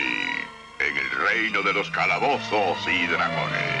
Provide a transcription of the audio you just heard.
hoy en el reino de los calabozos y dragones.